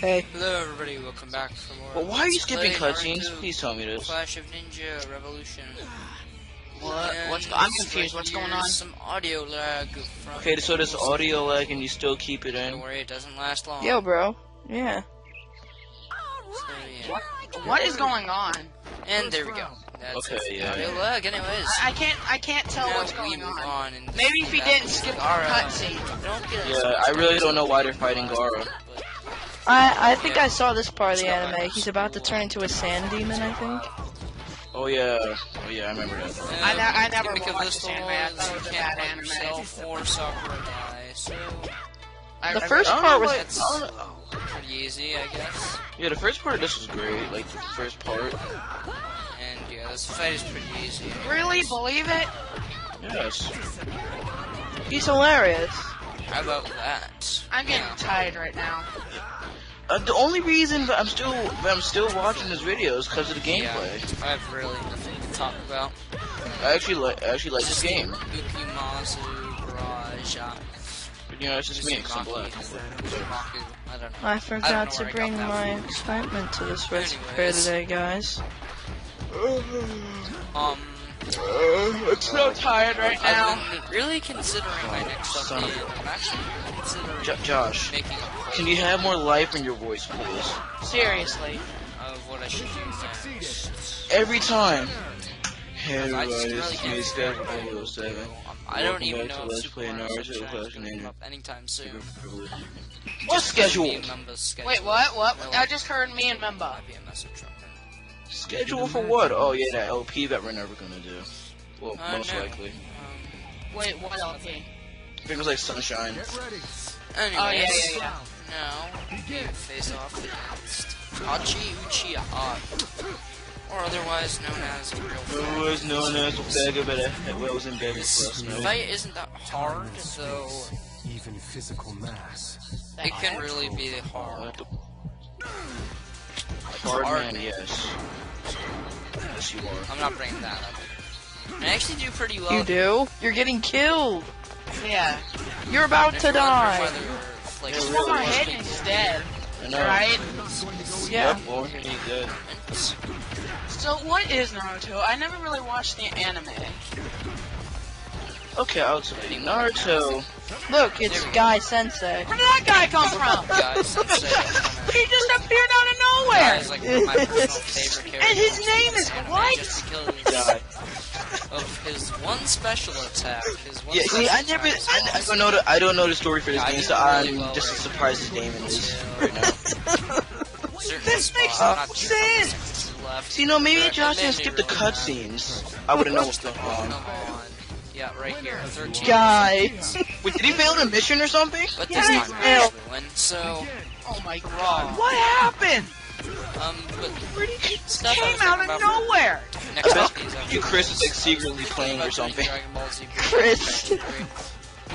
Hey. Hello everybody, welcome back for more. But why are you skipping Play cutscenes? Please tell me this. Clash of Ninja Revolution. What? And What's? I'm confused. What's going here on? is Some audio lag from. Okay, so there's audio lag and you still keep it in. Don't worry, it doesn't last long. Yo, bro. Yeah. So, yeah. What is going on? And there we go. That's Okay, it. yeah. Audio lag, anyways. I, I can't. I can't tell now what's going on. on. Maybe if he didn't skip the Gaara. cutscene. Yeah, I really don't know why they're fighting Gaara. But I I think I saw this part of the anime. He's about to turn into a sand demon, I think. Oh yeah, oh yeah, I remember that. I ne- I never gimmick watched this this anime. I thought it is was a bad anime. yourself or Sakura die, so I, The first part was that's I don't know. pretty easy, I guess. Yeah, the first part of this was great. Like the first part. And yeah, this fight is pretty easy. really believe it. Yes. He's hilarious. How about that? I'm getting Yeah. tired right now. Uh, the only reason that I'm still that I'm still watching this video is because of the Yeah, gameplay. I have really nothing to talk about. I actually like I actually like this game. Ukimazu Barrage. uh, But, you know, it's just me. 'cause I'm black. I don't know. I forgot know to where I got bring my from. excitement to this recipe today, guys. Um, I'm so tired right now. I've been really considering my next Son of update. I'm actually considering Jo- Josh, making a can you have more life in your voice, please? Seriously. of what I should do next. Every time. Hey I everybody, just this is can't me, figure Steph out from 007. Um, I don't Welcome even back know to if Super Play Mario Naruto Sunshine is Clash coming Ninja. up anytime soon. What Just schedule? me and Memba's schedule. Wait, what? What? Well, I just heard me and Memba. Might be a message from her. Schedule for what? Oh yeah, that LP that we're never gonna do. Well, Uh, most no. likely. Um, Wait, what LP? I think it was like Sunshine. anyways, Oh yeah, yeah, yeah. now we face off against Tachi Uchiha, or otherwise known as Real Who was known as Vega, but well, was in Vegas This last night. fight isn't that hard, though even physical mass. it can really be hard. Hard Hard man, yes. Yes, you are. I'm not bringing that up. I actually do pretty well. You do? You're getting killed. Yeah. You're about to die. whether, like, Yeah, Just really one more was. hit and he's dead. I know. Right? Yeah. Yep, well, he good. So what is Naruto? I never really watched the anime. Okay, I'll tell you. Naruto. Look, it's Guy Sensei. Where did that guy come from? Guys, Sensei. he just appeared out of nowhere. Guys, like one of my personal favorite characters. And his name is what? Just because Guy. Of his one special attack. His one Yeah, see, I never, attack I, I don't know the, I don't know the story for this Yeah, game, so really I'm well just as surprised as Damon is right now. This makes spot. No sense. it's Left. See, no, maybe Correct, Josh that didn't skip the cutscenes. I wouldn't know what's going on. on. Yeah, right here. 13. Guy. Wait, did he fail the mission or something? But Yeah, this he time failed. So, Oh my god. What happened? um, but He Stuff came out of about- nowhere. Next I bet you Chris is like secretly playing or something. Dragon Ball Z Chris.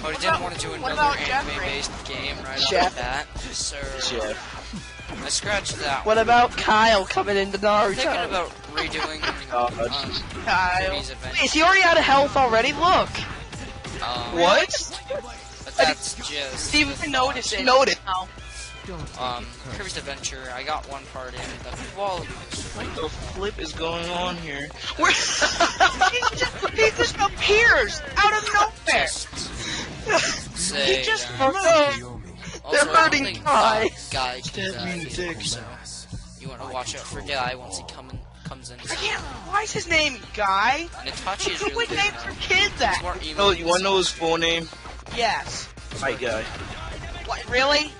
But I didn't want to do What another about anime-based game right Jeff. off the bat, so Jeff. I scratched that. What about Kyle coming into I'm thinking Naruto? about redoing Oh, um, Kyle. Is he already out of health already? Look. Um, What? But that's just Steve even noticed it. Noted. Oh. Um Kirby's Adventure. I got one part in. The quality was What the flip is going on here? Where? he, just, he just appears out of nowhere. just say. He just uh, moved. also, They're I don't hurting think, Guy. uh, Guy can Stab me in die, the dick. so you want to watch out for Guy once he come in, comes in. I can't. Why is his name Guy? And Itachi is Who really good name now. their kid that? more emo. No, you wanna know his full name? Yes. My guy. What? Really?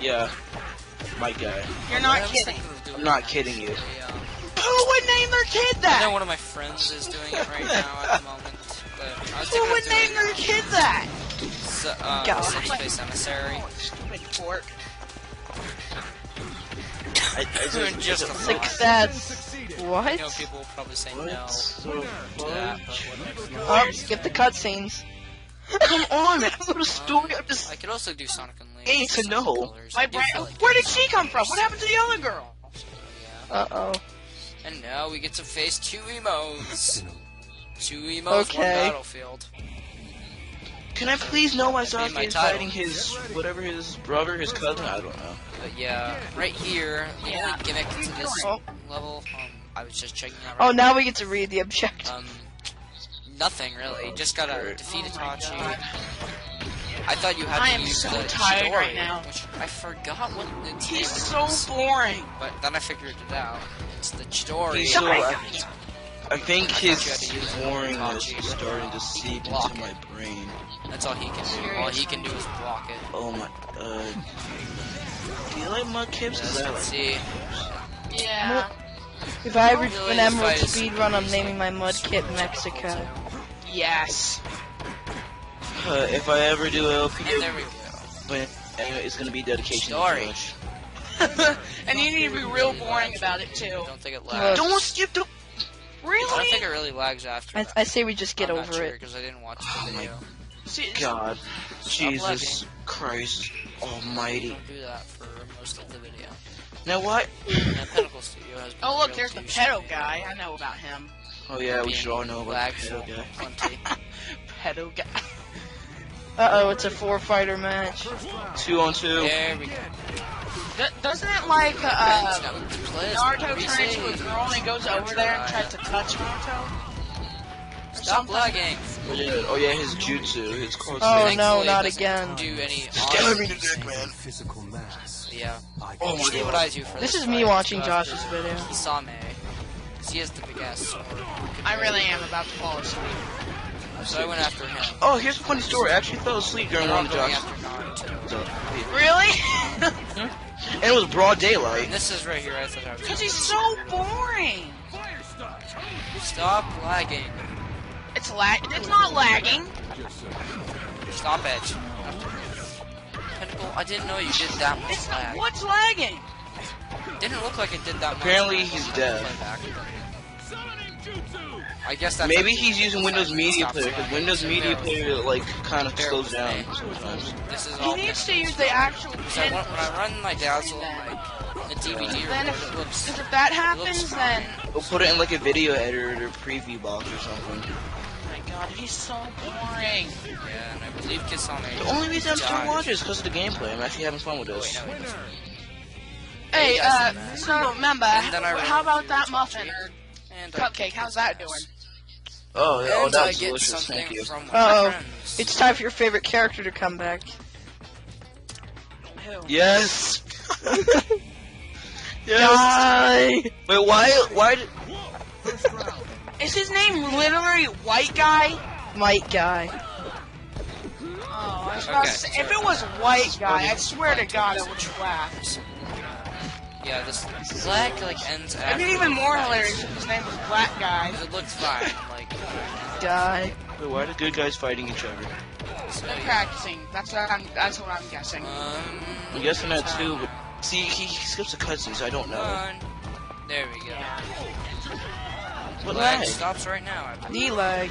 Yeah. My guy. You're I not kidding. thinking of doing I'm not like kidding you. a, Who would name their kid I know that? one of my friends is doing it right now at the moment, but Who would name their kid that? so, uh, God. Subspace Emissary. Stupid fork. I, I Doing just a thought. Success. I What? know people will probably say no So to that, but whatever. Oh, skip the cutscenes. Come on, man. That's not a story. I'm just. I could also do Sonic and Link. Need to Sonic know. Colors. My do brain. feel like Where did she come from? What happened to the other girl? So, yeah. Uh oh. And now we get to face two emotes. Two emos, one Okay. battlefield. Can I please know why That'd my Sasuke is fighting his whatever his brother, his cousin? I don't know. But yeah, right here, the Yeah. only gimmick to this Oh. level, um, I was just checking out. Oh, Right now we get to read the objective. Um, nothing really. Just gotta defeat Itachi. I thought you had I to am use so the tired Chidori, right now. which I forgot what its He's name so was, boring. but then I figured it out. It's the Chidori. He's so. I, I think I his thought you had boringness is starting to seep into it. my brain. That's all he can do. All he can do is block it. Oh my. Uh. Do you like Mudkips? As Cause you I like. see, Yeah. If I ever Really, do an this Emerald fight is- speedrun, I'm naming my Mudkip Mexico. Yes. Uh, if I ever do LP, and there we go. but anyway, it's gonna be dedication Story. to Josh. and you need to be real boring about it too. Don't think it lags. Don't skip the. I don't think it really lags after I, that. I say we just get I'm not over sure it. because I didn't watch Oh the my video. See, God, Jesus lagging. Christ Almighty. Don't do that for most of the video. Now what? Pinnacle Studio has been Oh look, there's the pedo guy. I know about him. Oh yeah, we being should all know about lag the pedo guy. Pedo guy. Uh oh, it's a four fighter match. Two on two. There we go. D- doesn't it like It's uh, now to play as Naruto turn into a girl and he goes over there and tries to touch Naruto? Or Stop lagging. Oh yeah, oh yeah, his jutsu. His called Oh, no, not again. Do any Stab awesome me in the dick, man. Physical mass. Yeah. I Oh can my See what I do for This this is me fight. watching Go Josh's after video. Kisame. 'Cause He has the big ass sword. I really am about to fall asleep. So I went after him. Oh, here's a funny story. I actually fell asleep during one of going Josh's. after Really? And it was broad daylight. And this is right here. I thought I was. Because he's so boring. Stop lagging. It's lag. It's not lagging. Stop it. Pinnacle, I didn't know you did that much It's not. lag. What's lagging? Didn't look like it did that much. Apparently he's I'll deaf. play back. I guess that's Maybe he's using Windows Media Player because. Windows Media Player like kind of slows down sometimes. This is He all needs to use the actual Because I pin. when I run my Dazzle and like the DVD or Then if, looks. if that happens, then We'll put it in like a video editor or preview box or something. oh my god, he's so boring. Yeah, and I believe Kisame. The only reason I'm still watching is because of the gameplay. I'm actually having fun with Oh, wait, this. no. Hey, Hey, uh, man. so remember, And then I ran how about that muffin And cupcake? How's that doing? Oh, yeah, oh And I that's delicious. Thank you. Uh-oh. It's time for your favorite character to come back. Who? Yes. yes. Die! Wait, why? Why? Did, Is his name literally White Guy? White guy. Oh, I was about Okay. to say, if it was White Guy, I swear to God it would laugh. Yeah, this lag like ends after. It'd be even more hilarious if his name was Black Guy. 'Cause It looks fine. Like, Die. wait, why are the good guys fighting each other? so, They're practicing. That's what I'm. That's what I'm guessing. um, I'm guessing that too, but see, he, he skips a cutscene, so I don't know. on. There we go. What Lag lag? stops right now. D lag.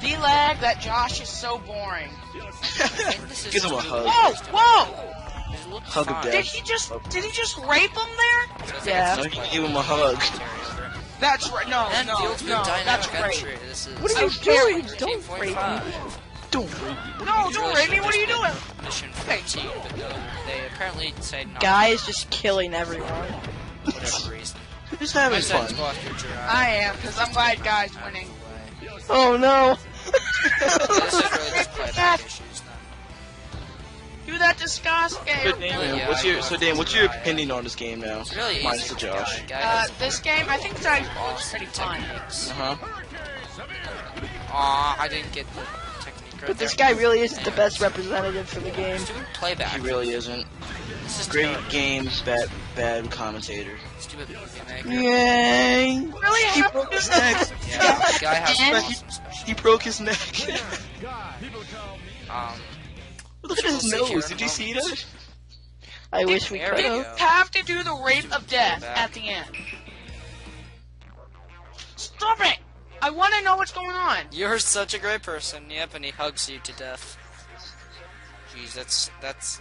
D-Lag, that Josh is so boring. think this is Give him a hug. Whoa, whoa! Hug of fine. death. Did he just? Did he just rape him there? So I think Yeah. it's No, you give him a hug. That's right. No, And no, no. That's great. entry. This is What are you doing? Don't rape me. 13.5. Don't. No, don't rape me. What are you doing? Mission 14, but no, they apparently said not Guy is just killing everyone. for whatever reason. Just having fun. son's lost your eye. I am, because I'm glad Guy's winning. Oh no. this is really just playback issues then. Do that to Sasuke. But Dan, Yeah, what's your know. so Dan? What's your opinion on this game now? It's really Minus easy. the Josh. Guy, guy Uh, this game, I think it's actually pretty fun. techniques. Uh huh. Aw, I didn't get the technique right But this guy really isn't the best representative for the game. Stupid playback. He really isn't. This is Great terrible. game, bad bad commentator. Stupid gimmick. Yay! Really He broke his neck. Yeah, guy has And- awesome special. He broke his neck. Um, Look at his We'll see here nose. Did you see that? I wish we could we have. have to do the rape of death at the end. Stop it! I want to know what's going on. you're such a great person. Yep, and he hugs you to death. Jeez, that's that's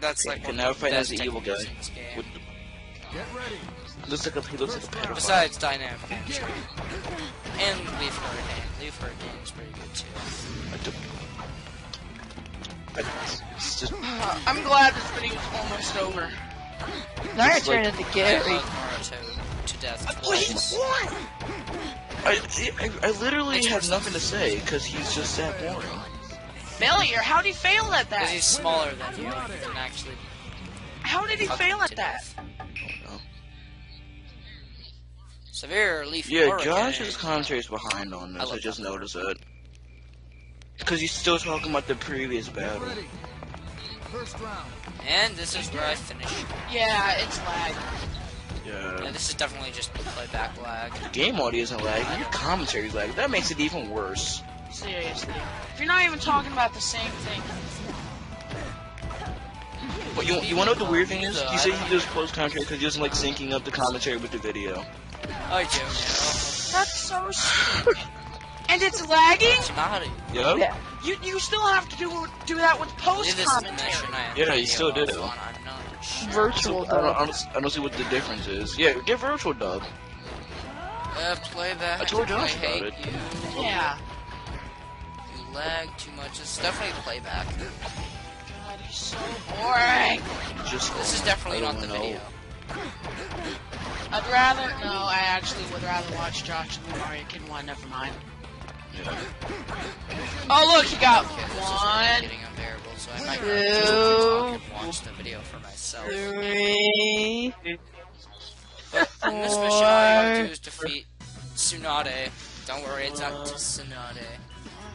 that's like Okay, one of the as best evil guy. in this game. With the- looks like a he looks like a pedophile. Besides dynamic entry. and leaf hurricane. Leaf hurricane is pretty good too. It's just Uh, I'm glad this video's almost over. Now you're It's like- turning to I Gary. love Naruto to death. Wait, what? I, I, I literally have nothing to say because he's just that boring. Failure? How did he fail at Because that? he's smaller than you and can actually How did he fail you at to that? death. Oh. Severe leaf Yeah, hurricane. Josh's commentary's behind on this. I, love just that. noticed it. Because he's still talking about the previous battle. And this is where I finish. Yeah, it's lag. Yeah, Yeah. this is definitely just playback lag. Game audio isn't lagging. Your commentary's lagging. That makes it even worse. Seriously. If you're not even talking about the same thing. But you, you want to know what the weird thing is? So, He I said don't he does post commentary because he doesn't like syncing up the commentary with the video. I do That's so stupid. And it's lagging? It's not Yep. Yeah. You you still have to do do that with post this commentary. mention I have Yeah, you video still do. Off on, I'm not sure. Virtual I don't, I, don't, I don't see what the difference is. Yeah, get VirtualDub. Uh, playback. I told Josh I hate about it. you. Yeah. You lag too much. It's definitely playback. God, he's so boring. Just This is definitely not the know. video. I'd rather no, I actually would rather watch Josh and the Mario Kid one, never mind. Yeah. Oh look, he got Okay, this is one. Getting unbearable, so I might Two. just talk and watch the video for myself. Three. In this mission, all you have to do is defeat Tsunade. Don't worry, it's not Tsunade.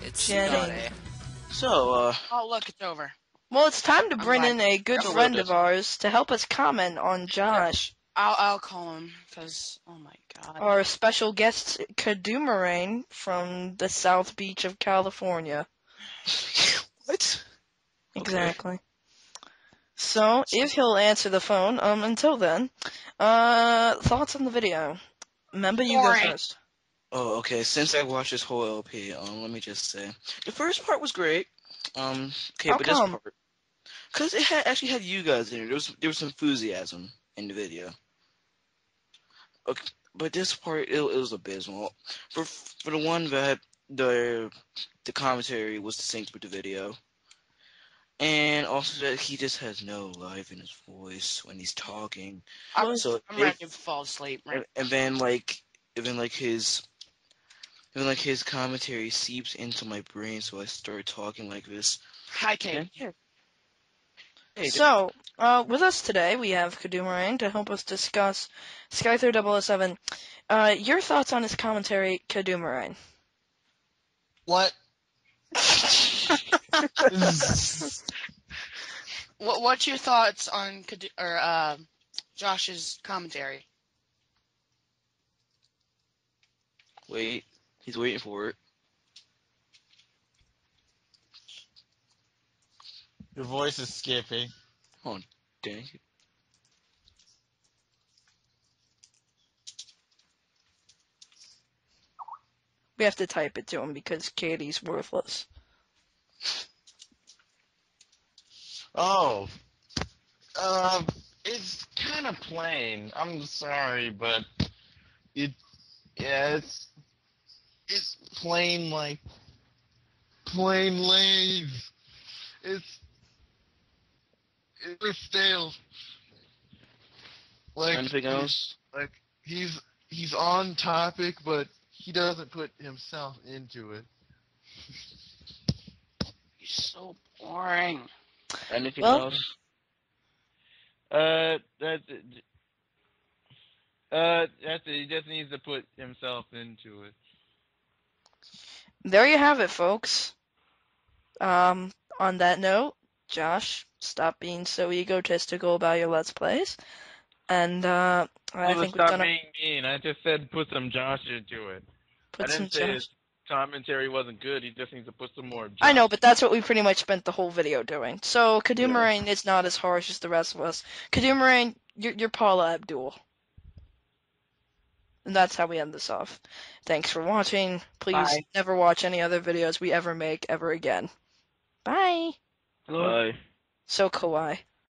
It's Jenny. Tsunade. So, uh, Oh look, it's over. Well, it's time to bring in a good I'm friend of ours to help us comment on Josh. I'll I'll call him because oh my god. Our special guest, Kadoomerang from the South Beach of California. what? Okay. Exactly. So, if he'll answer the phone, um, until then, uh, thoughts on the video? Remember, you go first. Oh, okay. Since I watched this whole LP, um, let me just say the first part was great. Um, okay, How but come? this part, because it had actually had you guys in it. There was there was some enthusiasm in the video. Okay, but this part it, it was abysmal. For for the one that the the commentary was synced with the video, and also that he just has no life in his voice when he's talking. I'm, So I'm ready to fall asleep. and, and then like and then like his and then like his commentary seeps into my brain so I start talking like this. Hi, Kate. Yeah. Hey, So, uh, with us today, we have Kadoomerang to help us discuss Skyther 007. Uh, your thoughts on his commentary, Kadoomerang? What? What what's your thoughts on or uh, Josh's commentary? wait, he's waiting for it. Your voice is skipping. Oh, dang it. We have to type it to him because Katie's worthless. Oh. Uh, it's kind of plain. I'm sorry, but it, yeah, it's, it's plain like, plain lays. It's, it's stale. Like, Anything else? like he's he's on topic, but he doesn't put himself into it. He's so boring. Anything Well- else? Uh, that's it. Uh, that's it. He just needs to put himself into it. There you have it, folks. Um, on that note, Josh, stop being so egotistical about your Let's Plays. And, uh, I Well, think we've stop done a, being mean. I just said put some Josh into it. put I some didn't say Josh. His commentary wasn't good. He just needs to put some more. Josh. I know, but that's what we pretty much spent the whole video doing. So Kadoomerang is not as harsh as the rest of us. Kadoomerang, you're, you're Paula Abdul. And that's how we end this off. Thanks for watching. Please Bye. never watch any other videos we ever make ever again. Bye. Bye. So kawaii.